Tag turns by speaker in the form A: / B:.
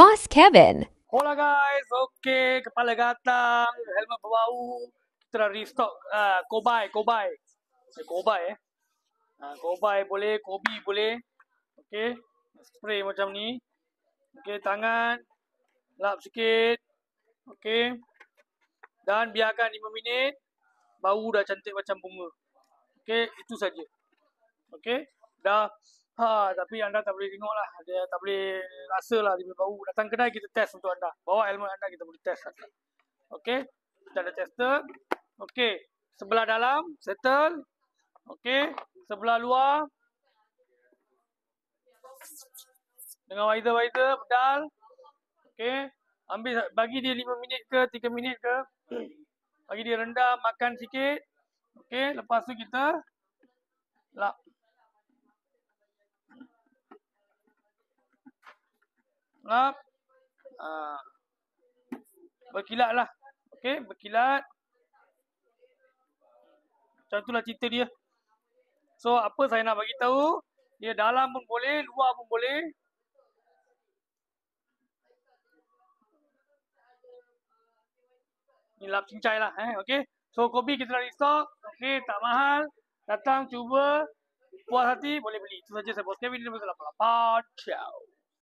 A: Boss Kevin.
B: Hola guys, okey, kepala gatal, helmet berbau, kita dah restock uh, Kobai, Kobai. Eh, Kobai eh. Uh, Kobai boleh, Kobi boleh. Okey, spray macam ni. Okey, tangan, lap sikit. Okey. Dan biarkan 5 minit, bau dah cantik macam bunga. Okey, itu saja. Okey, dah Ha, tapi anda tak boleh tengok lah. Dia tak boleh rasa lah dia bau. Datang kedai kita test untuk anda. Bawa helmet anda kita boleh test. Okey. Kita ada tester. Okey. Sebelah dalam. Settle. Okey. Sebelah luar. Dengan wider-wider. Pedal. Okey. Ambil, bagi dia 5 minit ke 3 minit ke. Bagi dia rendah. Makan sikit. Okey. Lepas tu kita. Lap. Ngap. Ha. Berkilat lah. Okey, berkilat. Macam itulah cerita dia. So, apa saya nak bagi tahu? Dia dalam pun boleh, luar pun boleh. Ni lap cincai lah. Eh? Okay. So, kopi kita dah restock. Okay, tak mahal. Datang, cuba. Puas hati, boleh beli. Itu saja saya buat. Kevin, betul 88. Ciao.